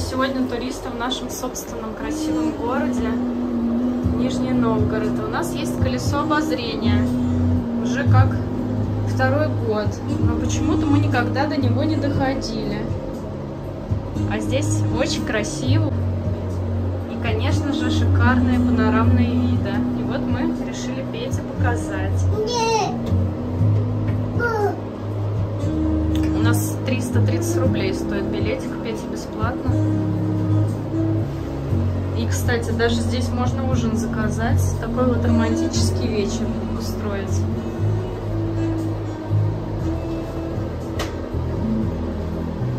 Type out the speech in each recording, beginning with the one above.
сегодня туристы в нашем собственном красивом городе Нижний Новгород. У нас есть колесо обозрения. Уже как второй год. Но почему-то мы никогда до него не доходили. А здесь очень красиво. И, конечно же, шикарные панорамные виды. И вот мы решили Пете показать. Рублей стоит билетик, Пете бесплатно. И, кстати, даже здесь можно ужин заказать. Такой вот романтический вечер устроить.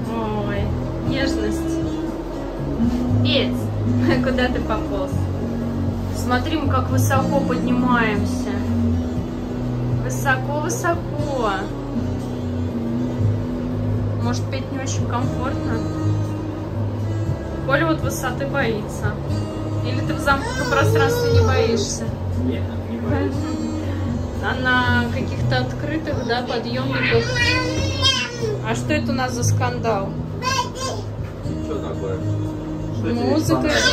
Ой, нежность. Петь, куда ты пополз? Смотри, мы как высоко поднимаемся. Высоко-высоко. Может, петь не очень комфортно? Коля вот высоты боится. Или ты в замкнутом пространстве не боишься? Нет, не боюсь. А на каких-то открытых, да, подъемниках. А что это у нас за скандал? Что такое? Что тебе не Музыка. понравилось?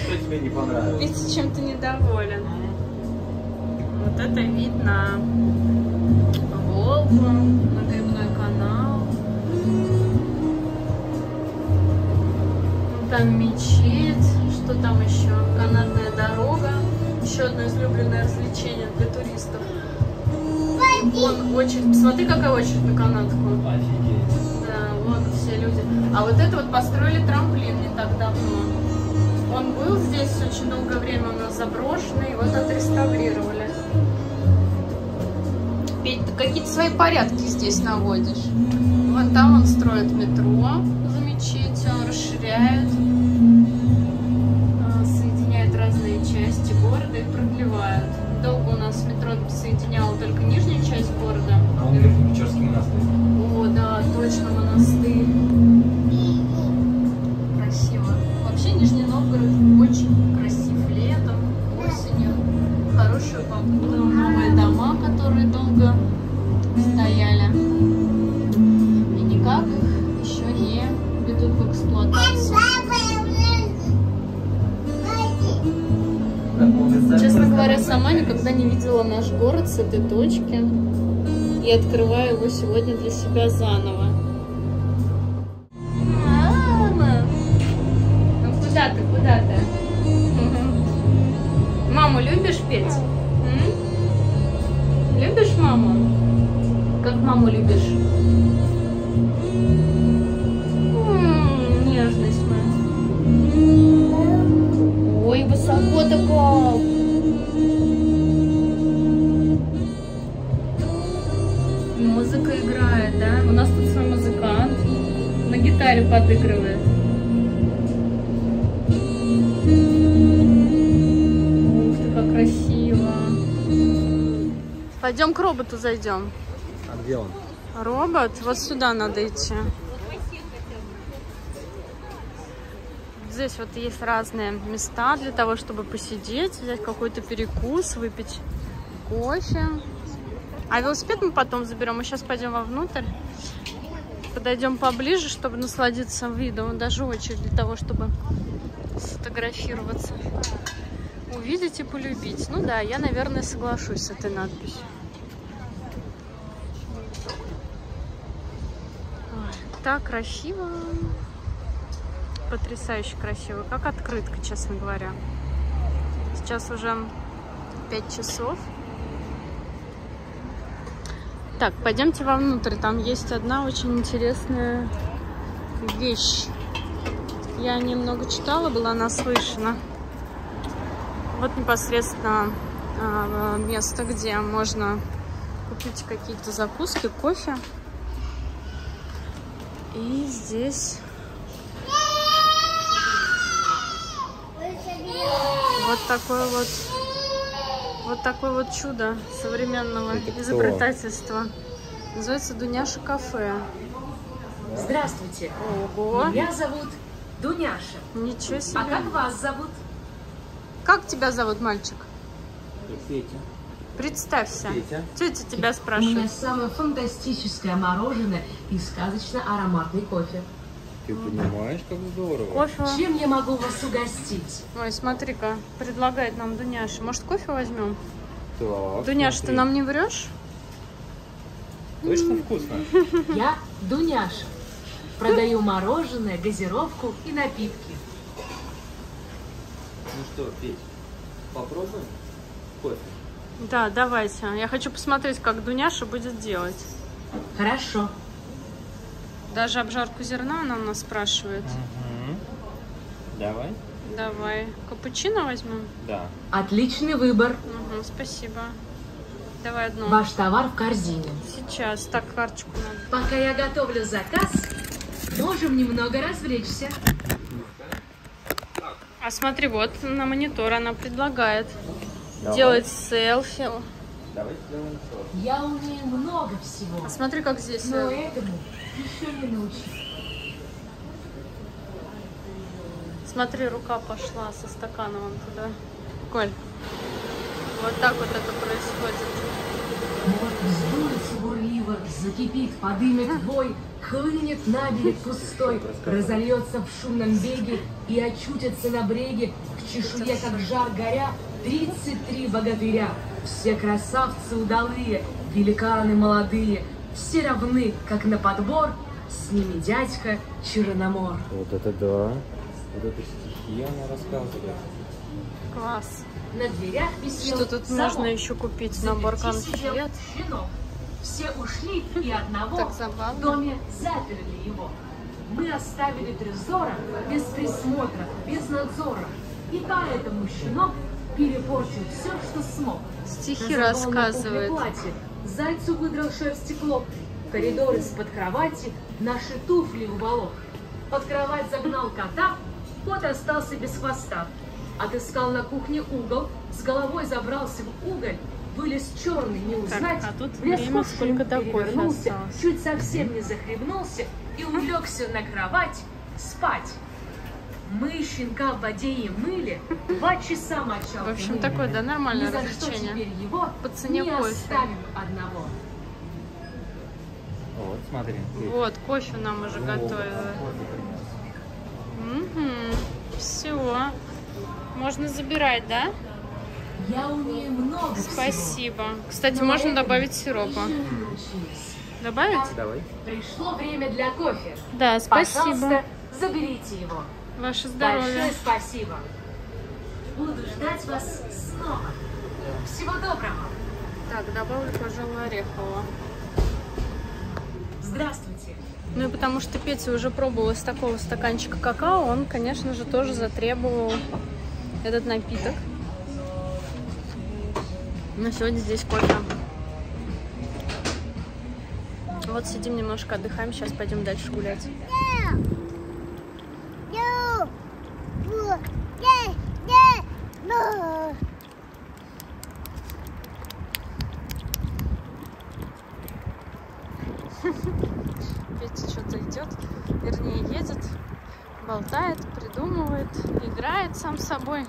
Что тебе не понравилось? Видите, чем-то недоволен. Вот это вид на Волгу, Там мечеть, что там еще? Канатная дорога. Еще одно излюбленное развлечение для туристов. Вон очередь. Посмотри, какая очередь на канатку. Офигеть. Да, вон все люди. А вот это вот построили трамплин не так давно. Он был здесь очень долгое время у нас заброшенный, вот отреставрировали. Петь, ты какие-то свои порядки здесь наводишь. Вон там он строит метро за мечетью, он расширяет, части города и продлевает. Долго у нас метро соединяло только нижнюю часть города. А он вверху Печорский монастырь. О, да, точно, монастырь. Красиво. Вообще Нижний Новгород очень красив летом, осенью. Хорошую погоду, новые дома, которые долго стояли. И никак их еще не ведут в эксплуатацию. Сама никогда не видела наш город с этой точки. И открываю его сегодня для себя заново. Подыгрывает. Ух ты, как красиво. Пойдем к роботу зайдем. А где он? Робот? Вот сюда надо идти. Здесь вот есть разные места для того, чтобы посидеть, взять какой-то перекус, выпить кофе. А велосипед мы потом заберем. Мы сейчас пойдем вовнутрь. Подойдем поближе, чтобы насладиться видом. Даже очередь для того, чтобы сфотографироваться. Увидеть и полюбить. Ну да, я, наверное, соглашусь с этой надписью. Ой, так красиво. Потрясающе красиво. Как открытка, честно говоря. Сейчас уже 5 часов. Так, пойдемте вовнутрь. Там есть одна очень интересная вещь. Я немного читала, была наслышана. Вот непосредственно а, место, где можно купить какие-то закуски, кофе. И здесь вот такое вот вот такое вот чудо современного Это кто? изобретательства. Называется Дуняша кафе. Здравствуйте. Ого! Меня зовут Дуняша. Ничего себе! А как вас зовут? Как тебя зовут, мальчик? Петя. Представься. Петя. Тетя тебя У меня спрашивает. самое фантастическое мороженое и сказочно ароматный кофе. Ты понимаешь, как здорово? Кофе. Чем я могу вас угостить? Ой, смотри-ка, предлагает нам Дуняша. Может, кофе возьмем? Так, Дуняша, ты смотри. нам не врешь? Точно вкусно? Я Дуняша. Продаю мороженое, газировку и напитки. Ну что, Петь, попробуем кофе? Да, давайте. Я хочу посмотреть, как Дуняша будет делать. Хорошо. Даже обжарку зерна она у нас спрашивает. Угу. Давай? Давай. Капучино возьмем? Да. Отличный выбор. Угу, спасибо. Давай одну. Ваш товар в корзине. Сейчас. Так, карточку надо. Пока я готовлю заказ, можем немного развлечься. А смотри, вот на монитор она предлагает Давай. делать селфи. Давай сделаем сок. Я умею много всего, А смотри, как здесь. но э, этому еще не научилась. Смотри, рука пошла со стаканом вон туда. Коль. Вот так вот это происходит. Вот вздуется бурливо, закипит, подымет бой, хлынет на берег пустой, разольется в шумном беге и очутится на бреге в чешуе, как жар горя, тридцать три богатыря. Все красавцы удалые, великаны молодые, все равны, как на подбор, с ними дядька Черномор. Вот это да. Вот это стихи она рассказывает. Класс. На дверях висел Что тут замок. можно еще купить? Набор конфет. Все ушли, и одного в доме заперли его. Мы оставили Трезора без присмотра, без надзора. И поэтому щенок перепортил все, что смог. Стихи на рассказывает. платье, Зайцу выдрал шерсти клок. В коридор из-под кровати наши туфли уволок. Под кровать загнал кота, кот остался без хвоста. Отыскал на кухне угол, с головой забрался в уголь, вылез черный, не узнать. а тут время сколько осталось. чуть совсем не захлебнулся и улегся на кровать спать. Мы щенка в воде и мыли, два часа мочал. В общем, мыли. такое, да, Ни нормальное за что развлечение. теперь его По цене не кофе. оставим одного. Вот, смотри. Вот, кофе нам уже О, готовила. Угу. Все. Можно забирать, да? Я умею много всего. Спасибо. Кстати, Но можно добавить сиропа. Добавить? Давай. Пришло время для кофе. Да, спасибо. Пожалуйста, заберите его. Ваше здоровье. Большое спасибо. Буду ждать вас снова. Всего доброго. Так, добавлю, пожалуй, орехового. Здравствуйте. Ну и потому что Петя уже пробовал из такого стаканчика какао, он, конечно же, тоже затребовал этот напиток. Но сегодня здесь кофе. Вот сидим немножко, отдыхаем, сейчас пойдем дальше гулять. Играет сам собой.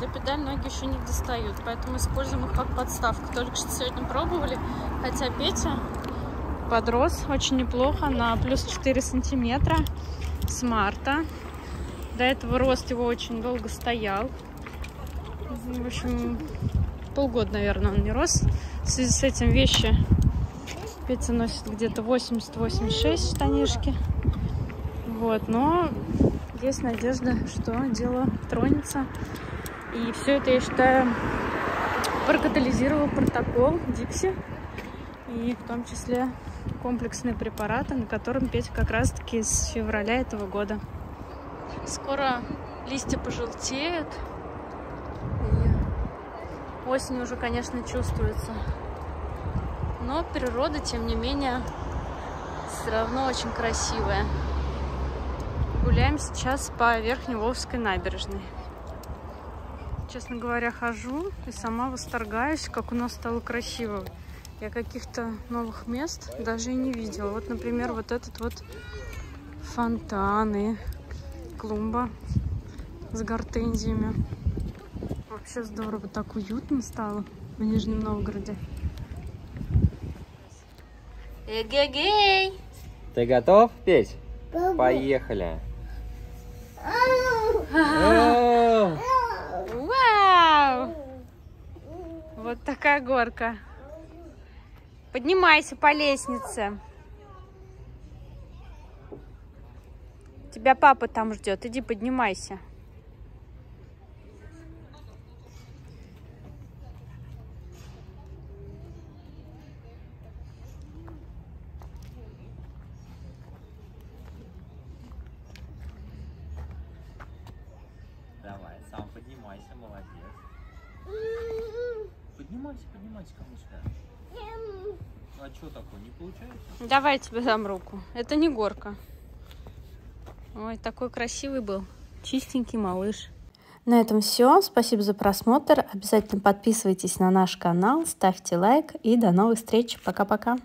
До педаль ноги еще не достают, поэтому используем их как подставку. Только что сегодня пробовали, хотя Петя подрос очень неплохо на плюс 4 сантиметра с марта. До этого рост его очень долго стоял. В общем, полгода, наверное, он не рос. В связи с этим вещи Петя носит где-то 80-86 штанишки. Вот, но есть надежда, что дело тронется. И все это, я считаю, прокатализировал протокол Дикси. И в том числе комплексные препараты, на котором Петя как раз-таки с февраля этого года. Скоро листья пожелтеют. И осень уже, конечно, чувствуется. Но природа, тем не менее, все равно очень красивая. Гуляем сейчас по Верхневолжской набережной. Честно говоря, хожу и сама восторгаюсь, как у нас стало красиво. Я каких-то новых мест даже и не видела. Вот, например, вот этот вот фонтаны, клумба с гортензиями. Вообще здорово, так уютно стало. в Нижнем Новгороде. Эгегей! Ты готов петь? Поехали. О, Вау! Вот такая горка. Поднимайся по лестнице. Тебя папа там ждет. Иди поднимайся. Давай, сам поднимайся, молодец. Поднимайся, поднимайся, конечно. А что такое, не получается? Давай я тебе дам руку. Это не горка. Ой, такой красивый был. Чистенький малыш. На этом все. Спасибо за просмотр. Обязательно подписывайтесь на наш канал, ставьте лайк и до новых встреч. Пока-пока.